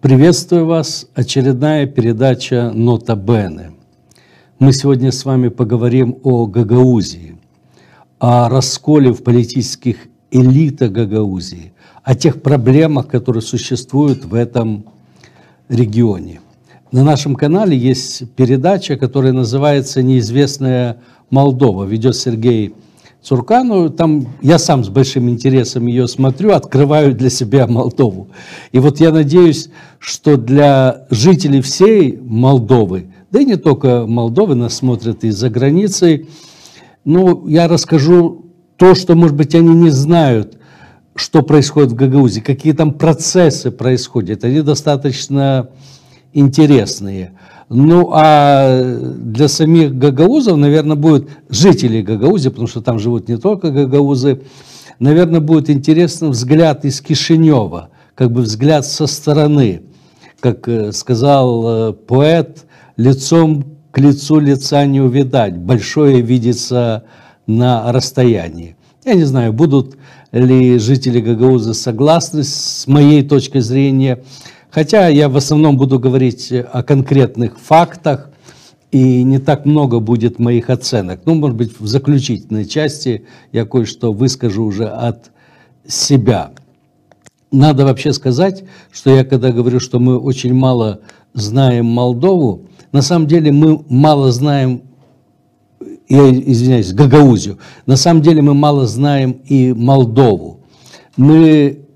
Приветствую вас. Очередная передача «Нота Бене». Мы сегодня с вами поговорим о Гагаузии, о расколе в политических элитах Гагаузии, о тех проблемах, которые существуют в этом регионе. На нашем канале есть передача, которая называется «Неизвестная Молдова». Ведет Сергей Цуркану. Там я сам с большим интересом ее смотрю, открываю для себя Молдову. И вот я надеюсь, что для жителей всей Молдовы, да и не только Молдовы, нас смотрят и за границей, ну, я расскажу то, что, может быть, они не знают, что происходит в Гагаузии, какие там процессы происходят. Они достаточно интересные. Ну, а для самих гагаузов, наверное, будет жителей Гагаузии, потому что там живут не только гагаузы, наверное, будет интересный взгляд из Кишинева, как бы взгляд со стороны. Как э, сказал э, поэт, лицом к лицу лица не увидать, большое видится на расстоянии. Я не знаю, будут ли жители Гагауза согласны с моей точки зрения, Хотя я в основном буду говорить о конкретных фактах, и не так много будет моих оценок. Ну, может быть, в заключительной части я кое-что выскажу уже от себя. Надо вообще сказать, что я когда говорю, что мы очень мало знаем Молдову, на самом деле мы мало знаем, я извиняюсь, Гагаузию, на самом деле мы мало знаем и Молдову. Мы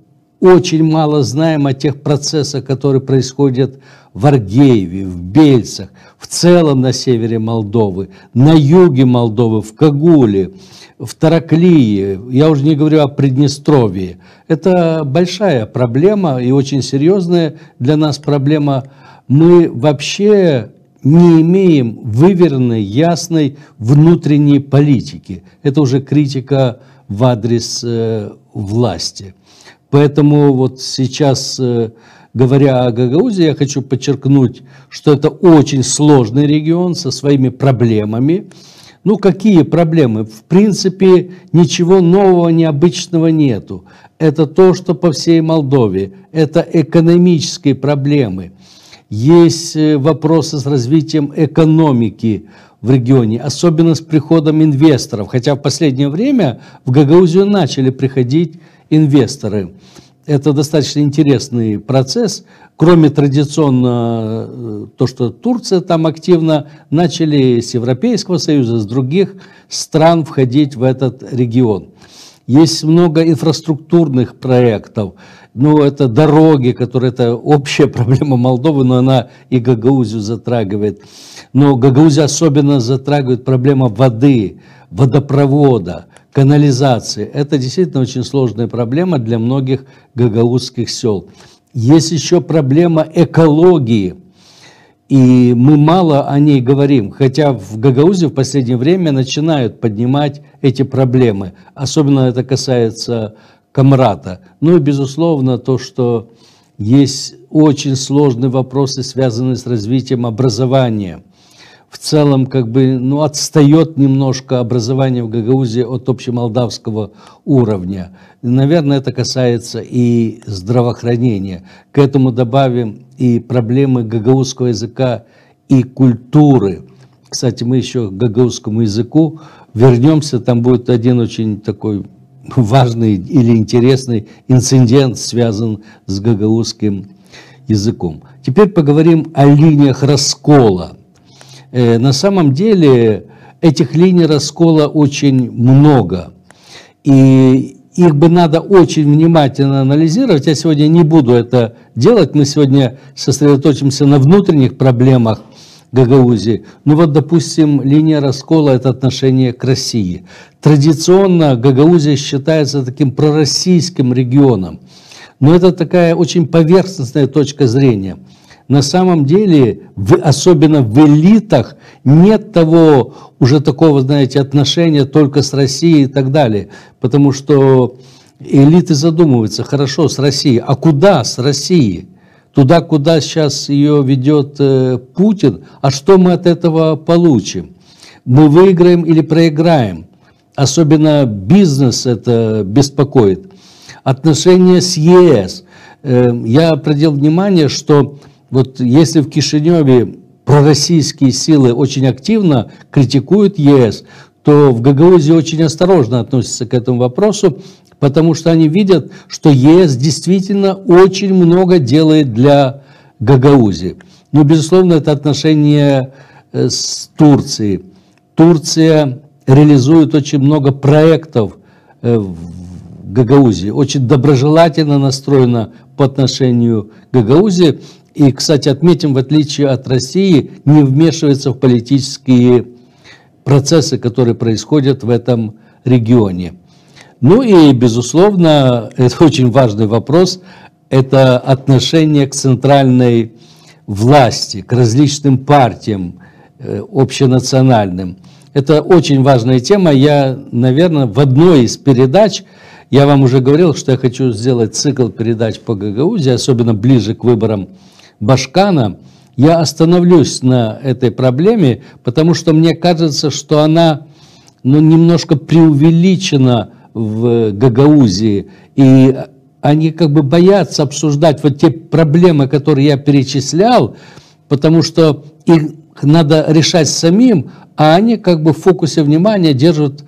очень мало знаем о тех процессах, которые происходят в Аргееве, в Бельцах, в целом на севере Молдовы, на юге Молдовы, в Кагуле, в Тараклии, я уже не говорю о Приднестровье. Это большая проблема и очень серьезная для нас проблема. Мы вообще не имеем выверенной, ясной внутренней политики. Это уже критика в адрес э, власти. Поэтому вот сейчас, э, говоря о Гагаузии, я хочу подчеркнуть, что это очень сложный регион со своими проблемами. Ну, какие проблемы? В принципе, ничего нового, необычного нету. Это то, что по всей Молдове. Это экономические проблемы. Есть э, вопросы с развитием экономики в регионе, особенно с приходом инвесторов. Хотя в последнее время в Гагаузию начали приходить инвесторы. Это достаточно интересный процесс. Кроме традиционно э, то, что Турция там активно, начали с Европейского Союза, с других стран входить в этот регион. Есть много инфраструктурных проектов. Ну, это дороги, которые это общая проблема Молдовы, но она и Гагаузию затрагивает. Но Гагаузию особенно затрагивает проблема воды, водопровода, канализации. Это действительно очень сложная проблема для многих гагаузских сел. Есть еще проблема экологии, и мы мало о ней говорим, хотя в Гагаузе в последнее время начинают поднимать эти проблемы. Особенно это касается Камрата. Ну и, безусловно, то, что есть очень сложные вопросы, связанные с развитием образования – в целом как бы ну, отстает немножко образование в Гагаузии от общемолдавского уровня. наверное, это касается и здравоохранения. К этому добавим и проблемы гагаузского языка и культуры. Кстати, мы еще к гагаузскому языку вернемся. Там будет один очень такой важный или интересный инцидент, связан с гагаузским языком. Теперь поговорим о линиях раскола – на самом деле этих линий раскола очень много. И их бы надо очень внимательно анализировать. Я сегодня не буду это делать. Мы сегодня сосредоточимся на внутренних проблемах Гагаузии. Ну вот, допустим, линия раскола – это отношение к России. Традиционно Гагаузия считается таким пророссийским регионом. Но это такая очень поверхностная точка зрения – на самом деле, в, особенно в элитах, нет того уже такого, знаете, отношения только с Россией и так далее. Потому что элиты задумываются, хорошо, с Россией, а куда с Россией? Туда, куда сейчас ее ведет э, Путин, а что мы от этого получим? Мы выиграем или проиграем? Особенно бизнес это беспокоит. Отношения с ЕС – э, я обратил внимание, что вот если в Кишиневе пророссийские силы очень активно критикуют ЕС, то в Гагаузии очень осторожно относятся к этому вопросу, потому что они видят, что ЕС действительно очень много делает для Гагаузии. Ну, безусловно, это отношение э, с Турцией. Турция реализует очень много проектов э, в Гагаузии, очень доброжелательно настроена по отношению к Гагаузии. И, кстати, отметим, в отличие от России, не вмешивается в политические процессы, которые происходят в этом регионе. Ну и, безусловно, это очень важный вопрос, это отношение к центральной власти, к различным партиям э, общенациональным. Это очень важная тема. Я, наверное, в одной из передач, я вам уже говорил, что я хочу сделать цикл передач по Гагаузии, особенно ближе к выборам Башкана. Я остановлюсь на этой проблеме, потому что мне кажется, что она ну, немножко преувеличена в Гагаузии. И они как бы боятся обсуждать вот те проблемы, которые я перечислял, потому что их надо решать самим, а они как бы в фокусе внимания держат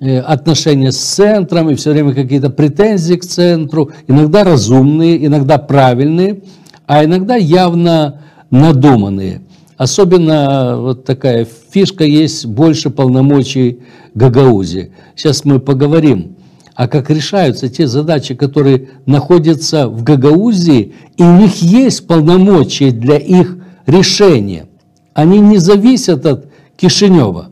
э, отношения с центром и все время какие-то претензии к центру, иногда разумные, иногда правильные, а иногда явно надуманные. Особенно вот такая фишка есть больше полномочий Гагаузи. Сейчас мы поговорим, а как решаются те задачи, которые находятся в Гагаузии, и у них есть полномочия для их решения. Они не зависят от Кишинева.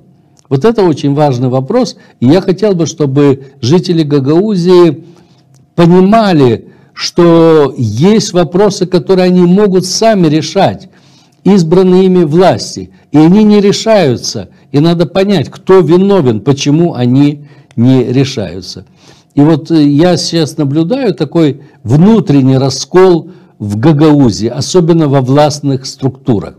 Вот это очень важный вопрос, и я хотел бы, чтобы жители Гагаузии понимали, что есть вопросы, которые они могут сами решать, избранные ими власти, и они не решаются, и надо понять, кто виновен, почему они не решаются. И вот э, я сейчас наблюдаю такой внутренний раскол в Гагаузии, особенно во властных структурах.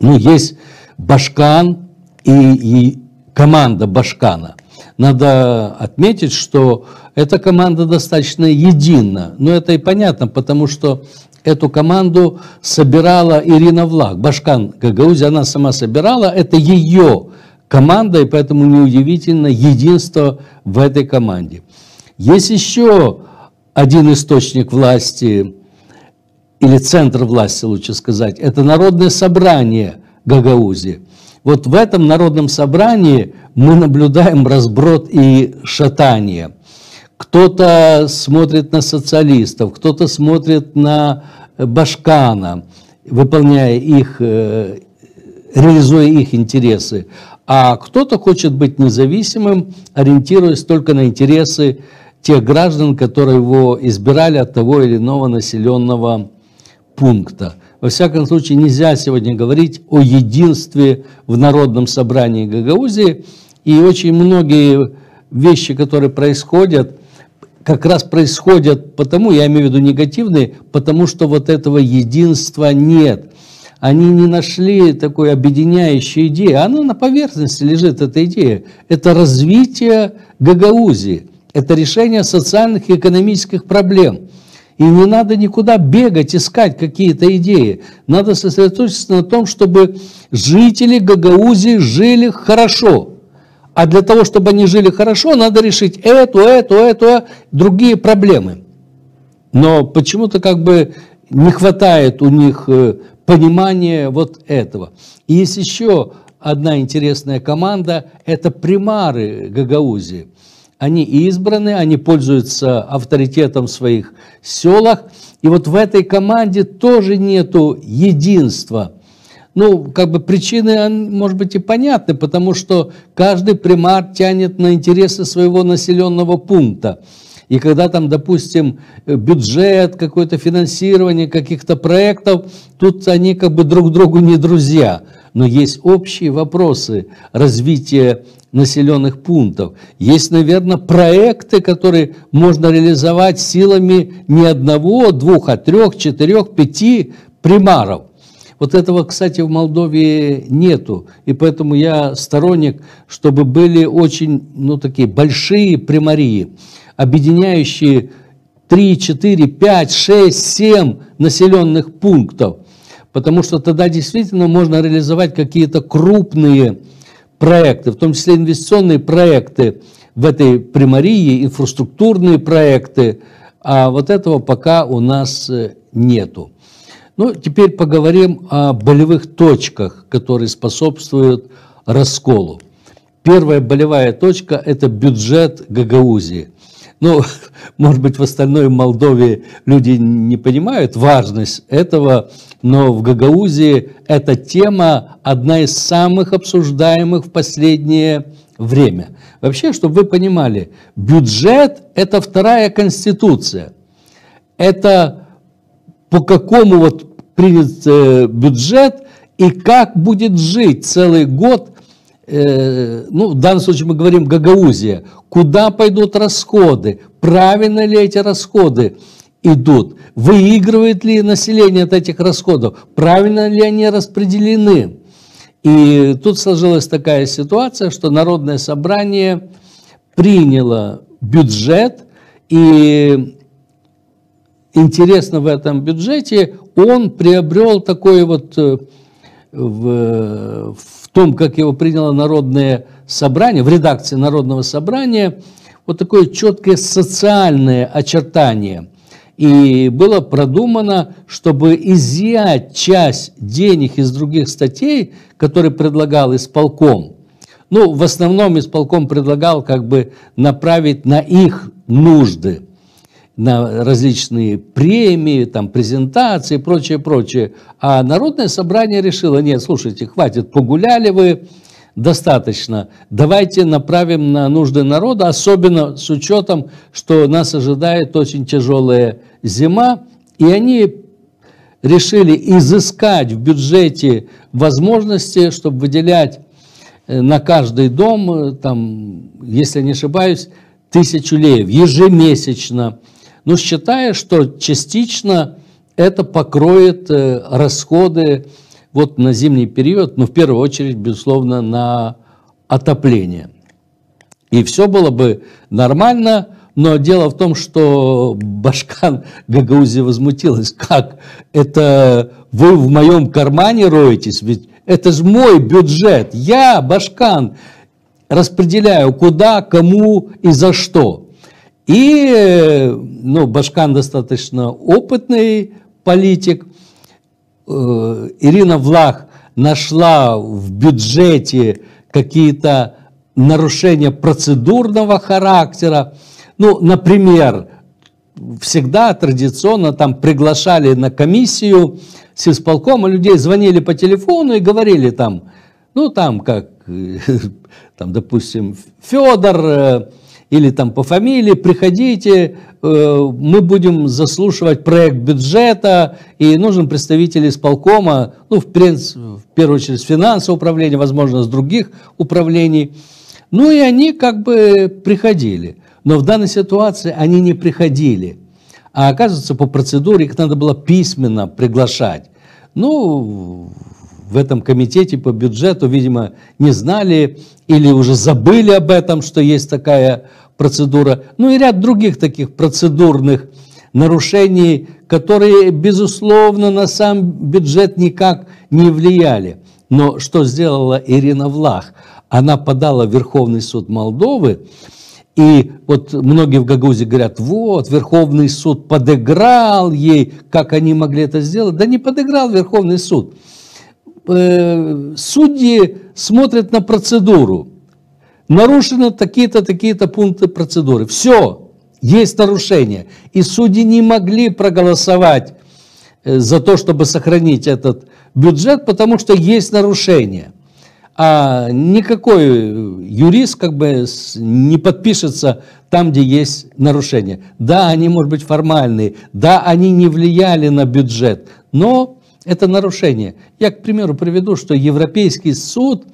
Ну, есть Башкан и, и команда Башкана. Надо отметить, что эта команда достаточно едина. Но это и понятно, потому что эту команду собирала Ирина Влаг. Башкан Гагаузия, она сама собирала. Это ее команда, и поэтому неудивительно единство в этой команде. Есть еще один источник власти, или центр власти, лучше сказать, это Народное собрание Гагаузии. Вот в этом народном собрании мы наблюдаем разброд и шатание. Кто-то смотрит на социалистов, кто-то смотрит на Башкана, выполняя их, э, реализуя их интересы, а кто-то хочет быть независимым, ориентируясь только на интересы тех граждан, которые его избирали от того или иного населенного пункта. Во всяком случае, нельзя сегодня говорить о единстве в Народном собрании Гагаузии. И очень многие вещи, которые происходят, как раз происходят потому, я имею в виду негативные, потому что вот этого единства нет. Они не нашли такой объединяющей идеи. Она на поверхности лежит, эта идея. Это развитие Гагаузии. Это решение социальных и экономических проблем. И не надо никуда бегать, искать какие-то идеи. Надо сосредоточиться на том, чтобы жители Гагаузии жили хорошо. А для того, чтобы они жили хорошо, надо решить эту, эту, эту, другие проблемы. Но почему-то как бы не хватает у них э, понимания вот этого. И есть еще одна интересная команда, это примары Гагаузии. Они избраны, они пользуются авторитетом в своих селах. И вот в этой команде тоже нету единства. Ну, как бы причины, может быть, и понятны, потому что каждый примар тянет на интересы своего населенного пункта. И когда там, допустим, бюджет, какое-то финансирование каких-то проектов, тут они как бы друг другу не друзья. Но есть общие вопросы развития населенных пунктов. Есть, наверное, проекты, которые можно реализовать силами не одного, двух, а трех, четырех, пяти примаров. Вот этого, кстати, в Молдове нету. И поэтому я сторонник, чтобы были очень, ну, такие большие примарии, объединяющие 3, 4, 5, 6, 7 населенных пунктов. Потому что тогда действительно можно реализовать какие-то крупные проекты, в том числе инвестиционные проекты в этой примарии, инфраструктурные проекты. А вот этого пока у нас э, нету. Ну, теперь поговорим о болевых точках, которые способствуют расколу. Первая болевая точка – это бюджет Гагаузии. Ну, может быть, в остальной Молдове люди не понимают важность этого, но в Гагаузии эта тема одна из самых обсуждаемых в последнее время. Вообще, чтобы вы понимали, бюджет – это вторая конституция. Это по какому вот принят э, бюджет и как будет жить целый год, э, ну, в данном случае мы говорим Гагаузия, куда пойдут расходы, правильно ли эти расходы идут, выигрывает ли население от этих расходов, правильно ли они распределены. И тут сложилась такая ситуация, что Народное собрание приняло бюджет, и интересно в этом бюджете, он приобрел такой вот э, в, в том, как его приняло Народное собрание, в редакции Народного собрания, вот такое четкое социальное очертание. И было продумано, чтобы изъять часть денег из других статей, которые предлагал исполком. Ну, в основном исполком предлагал как бы направить на их нужды на различные премии, там, презентации и прочее, прочее. А Народное собрание решило, нет, слушайте, хватит, погуляли вы, достаточно. Давайте направим на нужды народа, особенно с учетом, что нас ожидает очень тяжелая зима. И они решили изыскать в бюджете возможности, чтобы выделять э, на каждый дом, э, там, если не ошибаюсь, тысячу леев ежемесячно но считая, что частично это покроет э, расходы вот на зимний период, но ну, в первую очередь, безусловно, на отопление. И все было бы нормально, но дело в том, что Башкан Гагаузия возмутилась. Как? Это вы в моем кармане роетесь? Ведь это же мой бюджет. Я, Башкан, распределяю куда, кому и за что. И ну, Башкан достаточно опытный политик. Э, Ирина Влах нашла в бюджете какие-то нарушения процедурного характера. Ну, например, всегда традиционно там приглашали на комиссию сельсполкома людей, звонили по телефону и говорили там, ну, там как, там, допустим, Федор э, или там по фамилии, приходите, э, мы будем заслушивать проект бюджета, и нужен представитель исполкома, ну, в, принципе, в первую очередь, с финансового управления, возможно, с других управлений. Ну, и они как бы приходили. Но в данной ситуации они не приходили. А оказывается, по процедуре их надо было письменно приглашать. Ну, в этом комитете по бюджету, видимо, не знали или уже забыли об этом, что есть такая процедура. Ну и ряд других таких процедурных нарушений, которые, безусловно, на сам бюджет никак не влияли. Но что сделала Ирина Влах? Она подала в Верховный суд Молдовы, и вот многие в Гагаузии говорят, вот, Верховный суд подыграл ей, как они могли это сделать. Да не подыграл Верховный суд. Э, судьи смотрят на процедуру. Нарушены такие-то, такие-то пункты процедуры. Все, есть нарушение. И судьи не могли проголосовать э, за то, чтобы сохранить этот бюджет, потому что есть нарушение. А никакой юрист как бы не подпишется там, где есть нарушения. Да, они, может быть, формальные, да, они не влияли на бюджет, но это нарушение. Я, к примеру, приведу, что Европейский суд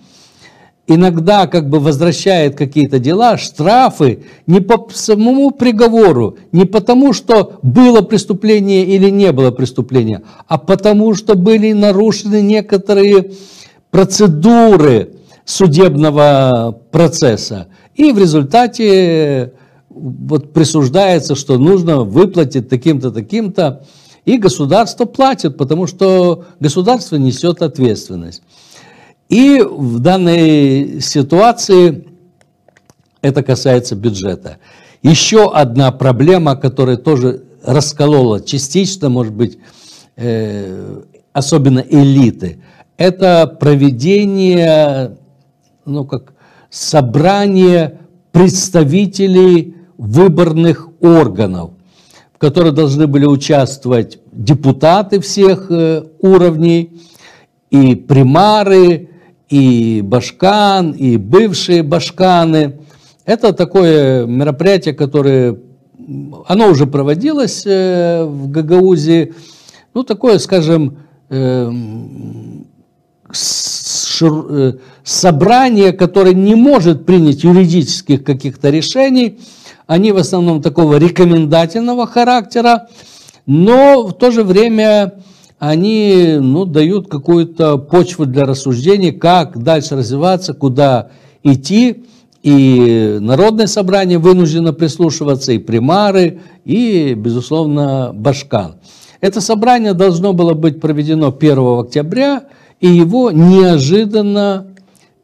иногда как бы возвращает какие-то дела, штрафы не по самому приговору, не потому, что было преступление или не было преступления, а потому, что были нарушены некоторые процедуры судебного процесса. И в результате вот присуждается, что нужно выплатить таким-то, таким-то, и государство платит, потому что государство несет ответственность. И в данной ситуации это касается бюджета. Еще одна проблема, которая тоже расколола частично, может быть, э, особенно элиты, это проведение, ну как, собрание представителей выборных органов, в которых должны были участвовать депутаты всех э, уровней, и примары, и башкан, и бывшие башканы. Это такое мероприятие, которое, оно уже проводилось э, в Гагаузе, ну такое, скажем, э, собрание, которое не может принять юридических каких-то решений, они в основном такого рекомендательного характера, но в то же время они ну, дают какую-то почву для рассуждений, как дальше развиваться, куда идти. И Народное собрание вынуждено прислушиваться, и примары, и, безусловно, Башкан. Это собрание должно было быть проведено 1 октября, и его неожиданно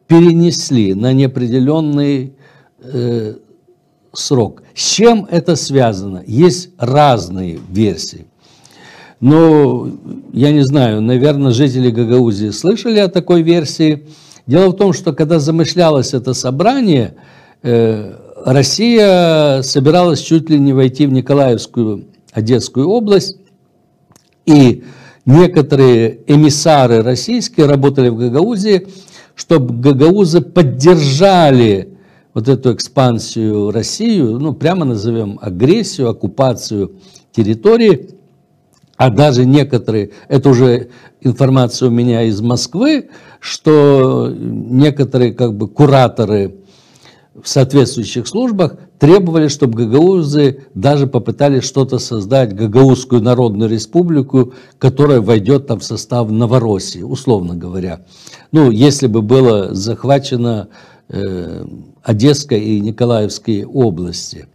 перенесли на неопределенный э, срок. С чем это связано? Есть разные версии. Но я не знаю, наверное, жители Гагаузии слышали о такой версии. Дело в том, что когда замышлялось это собрание, э, Россия собиралась чуть ли не войти в Николаевскую Одесскую область, и некоторые эмиссары российские работали в Гагаузии, чтобы гагаузы поддержали вот эту экспансию Россию, ну, прямо назовем агрессию, оккупацию территории, а даже некоторые, это уже информация у меня из Москвы, что некоторые как бы кураторы в соответствующих службах требовали, чтобы гагаузы даже попытались что-то создать, Гагаузскую Народную Республику, которая войдет там в состав Новороссии, условно говоря. Ну, если бы было захвачено э, Одесской и Николаевской области.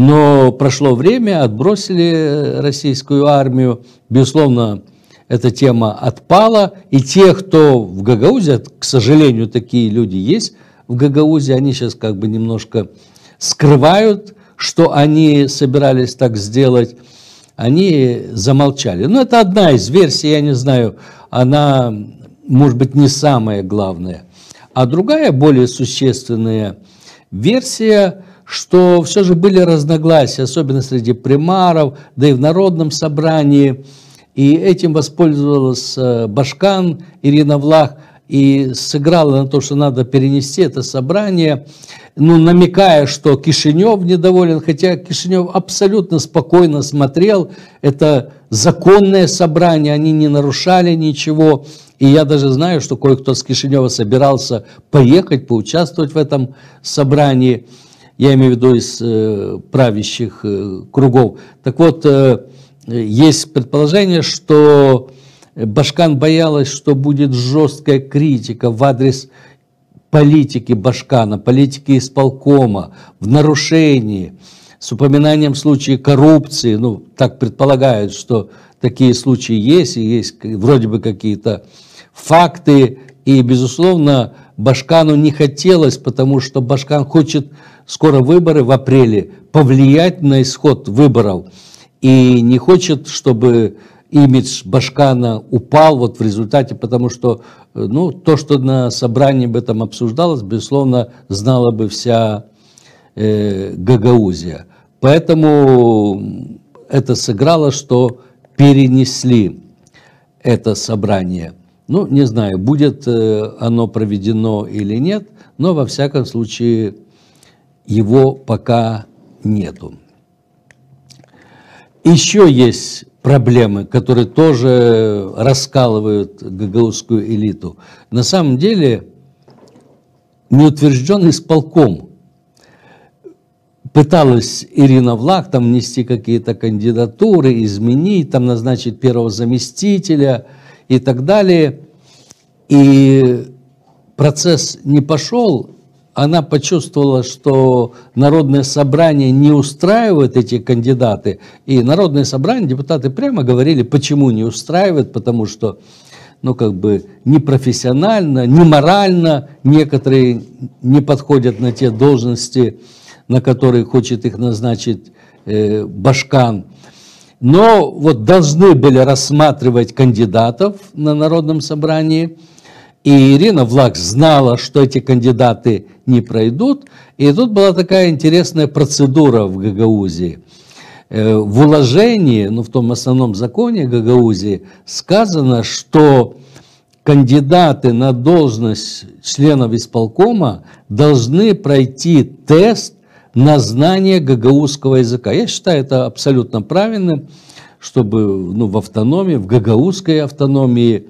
Но прошло время, отбросили российскую армию, безусловно, эта тема отпала, и те, кто в Гагаузе, к сожалению, такие люди есть в Гагаузе, они сейчас как бы немножко скрывают, что они собирались так сделать, они замолчали. Но это одна из версий, я не знаю, она, может быть, не самая главная. А другая, более существенная версия, что все же были разногласия, особенно среди примаров, да и в народном собрании. И этим воспользовалась э, Башкан Ирина Влах и сыграла на то, что надо перенести это собрание, ну, намекая, что Кишинев недоволен, хотя Кишинев абсолютно спокойно смотрел, это законное собрание, они не нарушали ничего, и я даже знаю, что кое-кто с Кишинева собирался поехать, поучаствовать в этом собрании, я имею в виду из э, правящих э, кругов. Так вот, э, есть предположение, что Башкан боялась, что будет жесткая критика в адрес политики Башкана, политики исполкома, в нарушении, с упоминанием случаев коррупции. Ну, так предполагают, что такие случаи есть, и есть вроде бы какие-то факты. И, безусловно, Башкану не хотелось, потому что Башкан хочет скоро выборы в апреле, повлиять на исход выборов. И не хочет, чтобы имидж Башкана упал вот в результате, потому что э, ну, то, что на собрании об этом обсуждалось, безусловно, знала бы вся э, Гагаузия. Поэтому это сыграло, что перенесли это собрание. Ну, не знаю, будет э, оно проведено или нет, но во всяком случае его пока нету. Еще есть проблемы, которые тоже раскалывают гагаузскую элиту. На самом деле неутвержден исполком. Пыталась Ирина Влах там внести какие-то кандидатуры, изменить, там назначить первого заместителя и так далее. И процесс не пошел, она почувствовала, что Народное собрание не устраивает эти кандидаты. И Народное собрание, депутаты прямо говорили, почему не устраивает, потому что ну, как бы непрофессионально, не морально некоторые не подходят на те должности, на которые хочет их назначить э, Башкан. Но вот должны были рассматривать кандидатов на Народном собрании, и Ирина Влак знала, что эти кандидаты не пройдут, и тут была такая интересная процедура в Гагаузии. Э, в уложении, ну в том основном законе Гагаузии сказано, что кандидаты на должность членов исполкома должны пройти тест на знание гагаузского языка. Я считаю это абсолютно правильным, чтобы ну, в автономии, в гагаузской автономии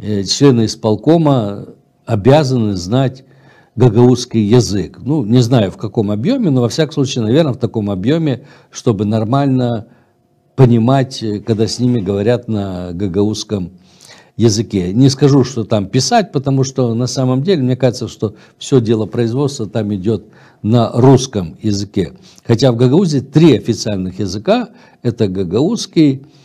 члены исполкома обязаны знать гагаузский язык. Ну, не знаю в каком объеме, но во всяком случае, наверное, в таком объеме, чтобы нормально понимать, э, когда с ними говорят на гагаузском языке. Не скажу, что там писать, потому что на самом деле, мне кажется, что все дело производства там идет на русском языке. Хотя в Гагаузии три официальных языка. Это гагаузский, э,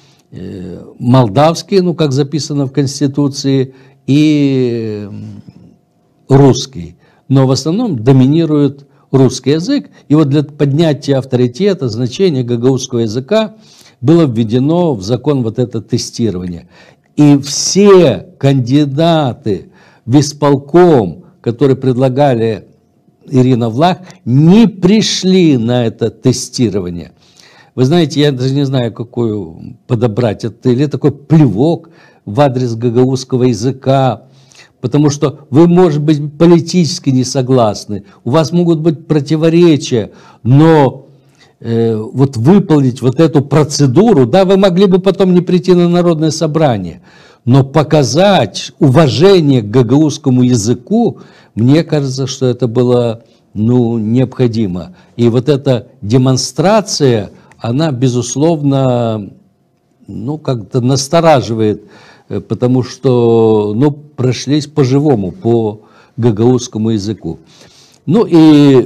молдавский, ну, как записано в Конституции, и русский. Но в основном доминирует русский язык. И вот для поднятия авторитета, значения гагаузского языка было введено в закон вот это тестирование. И все кандидаты в исполком, которые предлагали Ирина Влах, не пришли на это тестирование. Вы знаете, я даже не знаю, какую подобрать. Это или такой плевок в адрес гагаузского языка, потому что вы, может быть, политически не согласны, у вас могут быть противоречия, но э, вот выполнить вот эту процедуру, да, вы могли бы потом не прийти на народное собрание, но показать уважение к гагаузскому языку, мне кажется, что это было ну, необходимо. И вот эта демонстрация, она, безусловно, ну, как-то настораживает, э, потому что, ну, прошлись по-живому, по гагаузскому языку. Ну и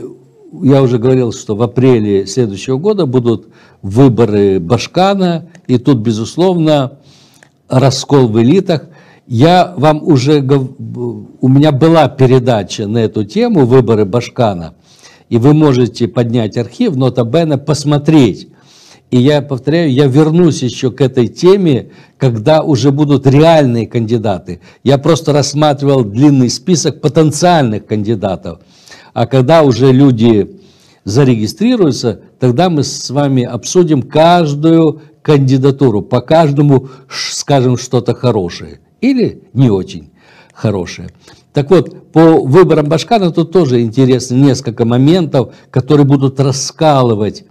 я уже говорил, что в апреле следующего года будут выборы Башкана, и тут, безусловно, раскол в элитах. Я вам уже, у меня была передача на эту тему «Выборы Башкана», и вы можете поднять архив, нота Бена, посмотреть. И я повторяю, я вернусь еще к этой теме, когда уже будут реальные кандидаты. Я просто рассматривал длинный список потенциальных кандидатов. А когда уже люди зарегистрируются, тогда мы с вами обсудим каждую кандидатуру, по каждому скажем что-то хорошее или не очень хорошее. Так вот, по выборам Башкана тут тоже интересно несколько моментов, которые будут раскалывать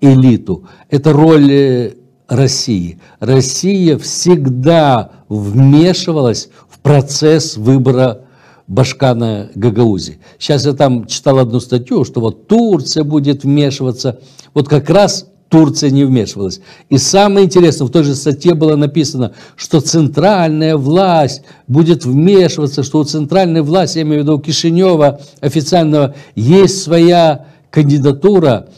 элиту. Это роль э, России. Россия всегда вмешивалась в процесс выбора Башкана Гагаузи. Сейчас я там читал одну статью, что вот Турция будет вмешиваться. Вот как раз Турция не вмешивалась. И самое интересное, в той же статье было написано, что центральная власть будет вмешиваться, что у центральной власти, я имею в виду у Кишинева официального, есть своя кандидатура.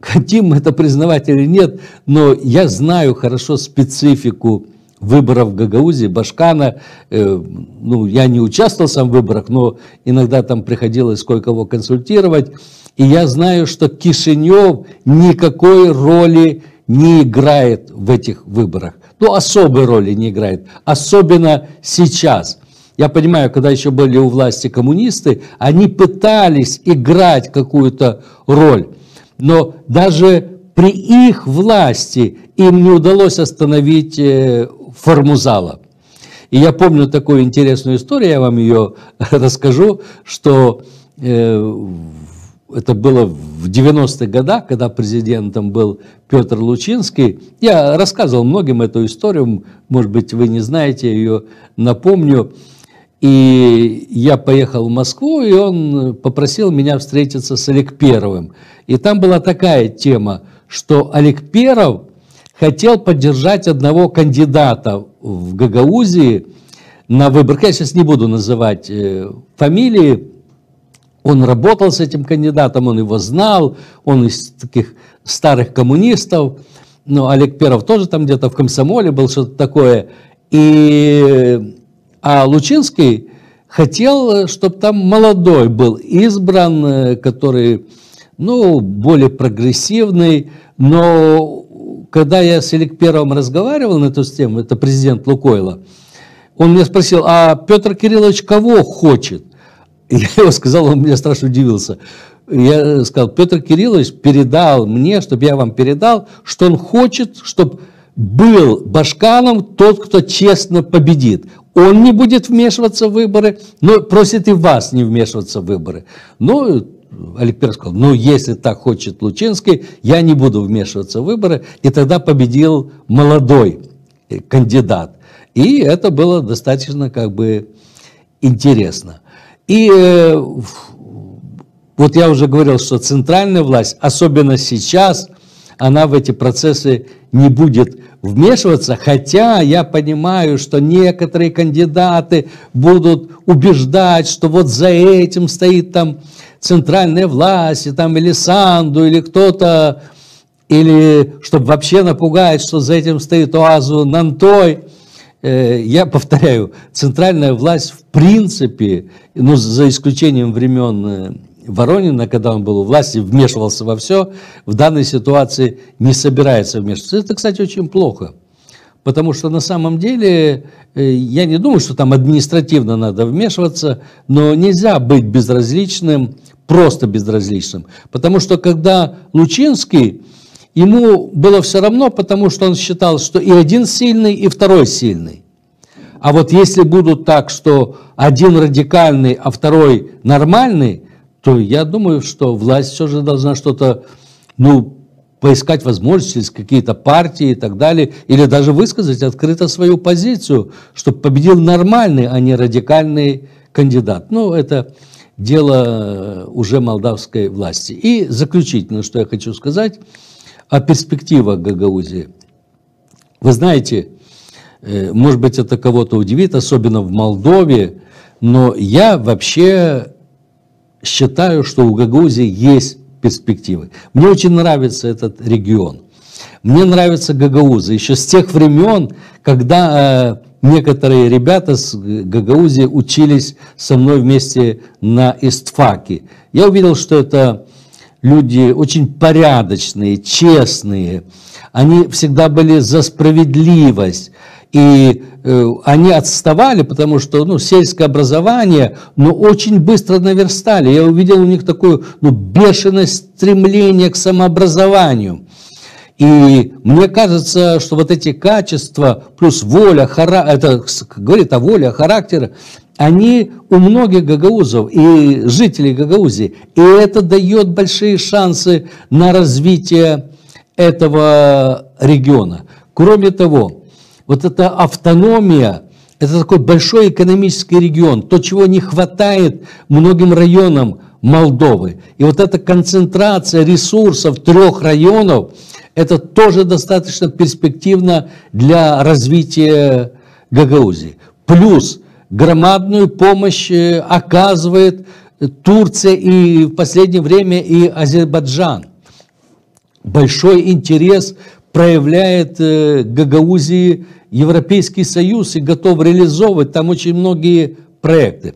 Хотим это признавать или нет, но я знаю хорошо специфику выборов в Гагаузии, Башкана. Э, ну, я не участвовал сам в выборах, но иногда там приходилось кое-кого консультировать. И я знаю, что Кишинев никакой роли не играет в этих выборах. Ну, особой роли не играет. Особенно сейчас. Я понимаю, когда еще были у власти коммунисты, они пытались играть какую-то роль. Но даже при их власти им не удалось остановить э, Формузала. И я помню такую интересную историю, я вам ее расскажу, что э, это было в 90-х годах, когда президентом был Петр Лучинский. Я рассказывал многим эту историю, может быть, вы не знаете ее, напомню. И я поехал в Москву, и он попросил меня встретиться с Олег Первым. И там была такая тема, что Олег Перов хотел поддержать одного кандидата в Гагаузии на выборах. Я сейчас не буду называть э, фамилии, Он работал с этим кандидатом, он его знал, он из таких старых коммунистов. Ну, Олег Перов тоже там где-то в комсомоле был, что-то такое. И, а Лучинский хотел, чтобы там молодой был избран, э, который, ну, более прогрессивный, но когда я с Олег Первым разговаривал на эту тему, это президент Лукойла, он меня спросил, а Петр Кириллович кого хочет? Я его сказал, он меня страшно удивился. Я сказал, Петр Кириллович передал мне, чтобы я вам передал, что он хочет, чтобы был Башканом тот, кто честно победит. Он не будет вмешиваться в выборы, но просит и вас не вмешиваться в выборы. Ну, Первый сказал, ну, если так хочет Лучинский, я не буду вмешиваться в выборы. И тогда победил молодой кандидат. И это было достаточно как бы интересно. И э, вот я уже говорил, что центральная власть, особенно сейчас, она в эти процессы не будет вмешиваться, хотя я понимаю, что некоторые кандидаты будут убеждать, что вот за этим стоит там центральная власть, и там или Санду, или кто-то, или чтобы вообще напугать, что за этим стоит Оазу Нантой. Э, я повторяю, центральная власть в принципе, ну, за исключением времен э, Воронина, когда он был у власти, вмешивался во все, в данной ситуации не собирается вмешиваться. Это, кстати, очень плохо. Потому что на самом деле, э, я не думаю, что там административно надо вмешиваться, но нельзя быть безразличным, просто безразличным. Потому что когда Лучинский, ему было все равно, потому что он считал, что и один сильный, и второй сильный. А вот если будут так, что один радикальный, а второй нормальный, то я думаю, что власть все же должна что-то, ну, поискать возможности какие-то партии и так далее, или даже высказать открыто свою позицию, чтобы победил нормальный, а не радикальный кандидат. Ну, это дело уже молдавской власти. И заключительно, что я хочу сказать о перспективах Гагаузии. Вы знаете, э, может быть, это кого-то удивит, особенно в Молдове, но я вообще считаю, что у Гагаузии есть перспективы. Мне очень нравится этот регион. Мне нравятся гагаузы. Еще с тех времен, когда э, некоторые ребята с Гагаузии учились со мной вместе на Истфаке. Я увидел, что это люди очень порядочные, честные. Они всегда были за справедливость. И э, они отставали, потому что ну, сельское образование, но очень быстро наверстали. Я увидел у них такое ну, бешеное стремление к самообразованию. И мне кажется, что вот эти качества, плюс воля, хара, это говорит о воле, о характере, они у многих гагаузов и жителей Гагаузии. И это дает большие шансы на развитие этого региона. Кроме того, вот эта автономия, это такой большой экономический регион, то, чего не хватает многим районам Молдовы. И вот эта концентрация ресурсов трех районов, это тоже достаточно перспективно для развития Гагаузии. Плюс громадную помощь э, оказывает Турция и в последнее время и Азербайджан. Большой интерес проявляет э, Гагаузии Европейский Союз и готов реализовывать там очень многие проекты.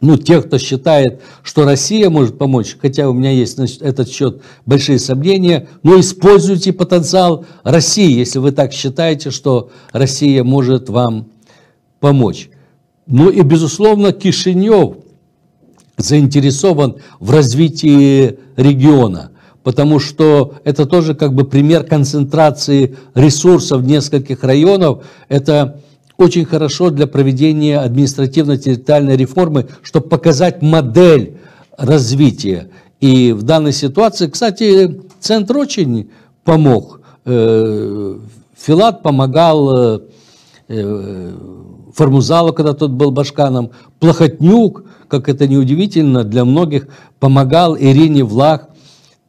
Ну, те, кто считает, что Россия может помочь, хотя у меня есть на этот счет большие сомнения, но используйте потенциал России, если вы так считаете, что Россия может вам помочь. Ну и, безусловно, Кишинев заинтересован в развитии региона потому что это тоже как бы пример концентрации ресурсов нескольких районов. Это очень хорошо для проведения административно-территориальной реформы, чтобы показать модель развития. И в данной ситуации, кстати, Центр очень помог. Э, Филат помогал э, э, Формузалу, когда тот был башканом. Плохотнюк, как это неудивительно, для многих помогал Ирине Влах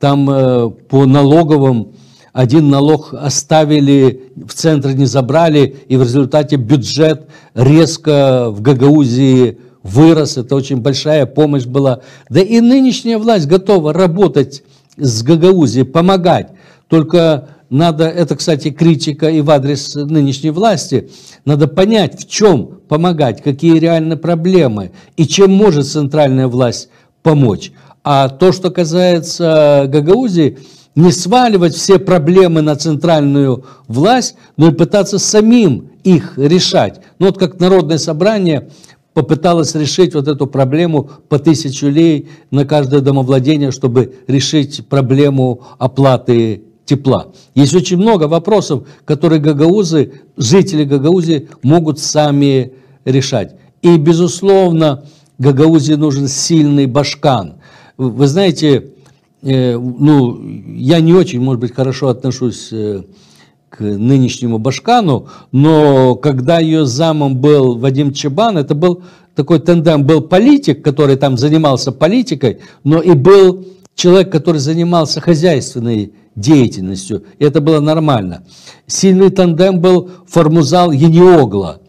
там э, по налоговым один налог оставили, в центр не забрали, и в результате бюджет резко в Гагаузии вырос, это очень большая помощь была. Да и нынешняя власть готова работать с Гагаузией, помогать. Только надо, это, кстати, критика и в адрес нынешней власти, надо понять, в чем помогать, какие реальные проблемы и чем может центральная власть помочь. А то, что касается Гагаузии, не сваливать все проблемы на центральную власть, но и пытаться самим их решать. Ну вот как Народное собрание попыталось решить вот эту проблему по тысячу лей на каждое домовладение, чтобы решить проблему оплаты тепла. Есть очень много вопросов, которые гагаузы, жители Гагаузии могут сами решать. И, безусловно, Гагаузии нужен сильный башкан. Вы знаете, э, ну, я не очень, может быть, хорошо отношусь э, к нынешнему Башкану, но когда ее замом был Вадим Чебан, это был такой тандем, был политик, который там занимался политикой, но и был человек, который занимался хозяйственной деятельностью. И это было нормально. Сильный тандем был Формузал Ениогла.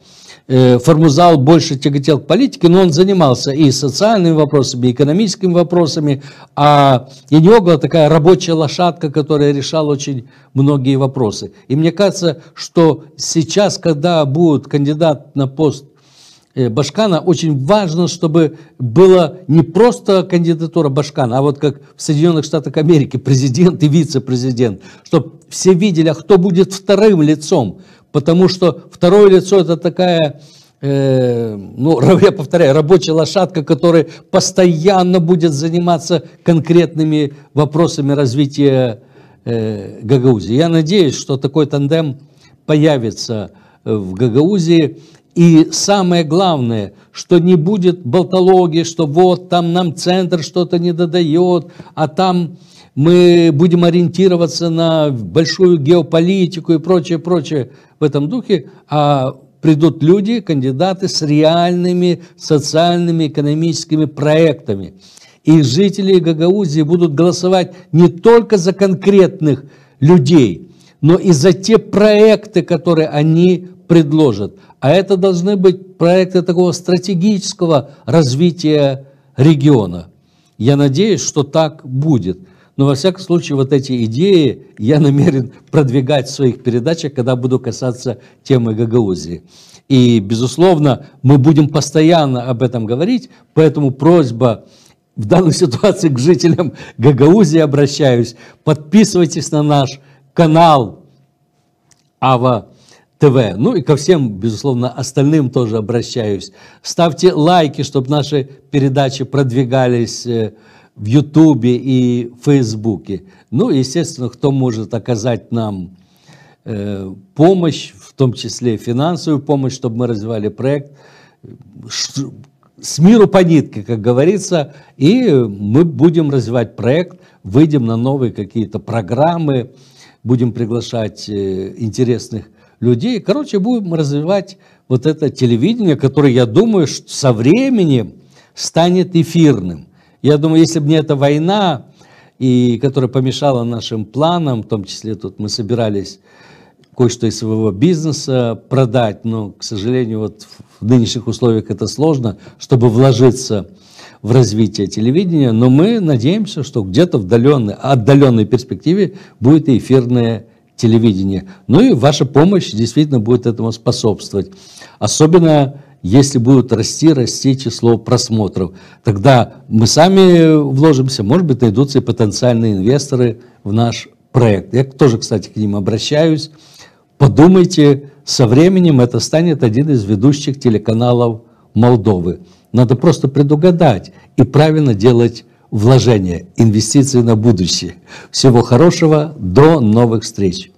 Э, Формузал больше тяготел к политике, но он занимался и социальными вопросами, и экономическими вопросами. А Ениогла такая рабочая лошадка, которая решала очень многие вопросы. И мне кажется, что сейчас, когда будет кандидат на пост Э, Башкана очень важно, чтобы была не просто кандидатура Башкана, а вот как в Соединенных Штатах Америки президент и вице-президент, чтобы все видели, а кто будет вторым лицом, потому что второе лицо это такая, э, ну, я повторяю, рабочая лошадка, которая постоянно будет заниматься конкретными вопросами развития э, Гагаузии. Я надеюсь, что такой тандем появится в Гагаузии, и самое главное, что не будет болтологии, что вот там нам центр что-то не додает, а там мы будем ориентироваться на большую геополитику и прочее, прочее в этом духе, а придут люди, кандидаты с реальными социальными, экономическими проектами. И жители Гагаузии будут голосовать не только за конкретных людей, но и за те проекты, которые они предложат. А это должны быть проекты такого стратегического развития региона. Я надеюсь, что так будет. Но во всяком случае, вот эти идеи я намерен продвигать в своих передачах, когда буду касаться темы Гагаузии. И, безусловно, мы будем постоянно об этом говорить, поэтому просьба в данной ситуации к жителям Гагаузии обращаюсь. Подписывайтесь на наш канал Ава ТВ. Ну и ко всем, безусловно, остальным тоже обращаюсь. Ставьте лайки, чтобы наши передачи продвигались э, в Ютубе и Фейсбуке. Ну, естественно, кто может оказать нам э, помощь, в том числе финансовую помощь, чтобы мы развивали проект, с миру по нитке, как говорится, и мы будем развивать проект, выйдем на новые какие-то программы, будем приглашать э, интересных людей. Короче, будем развивать вот это телевидение, которое, я думаю, со временем станет эфирным. Я думаю, если бы не эта война, и которая помешала нашим планам, в том числе тут мы собирались кое-что из своего бизнеса продать, но, к сожалению, вот в нынешних условиях это сложно, чтобы вложиться в развитие телевидения, но мы надеемся, что где-то в отдаленной, отдаленной перспективе будет и эфирное телевидения. Ну и ваша помощь действительно будет этому способствовать. Особенно если будет расти, расти число просмотров. Тогда мы сами вложимся, может быть, найдутся и потенциальные инвесторы в наш проект. Я тоже, кстати, к ним обращаюсь. Подумайте, со временем это станет один из ведущих телеканалов Молдовы. Надо просто предугадать и правильно делать вложения, инвестиции на будущее. Всего хорошего, до новых встреч!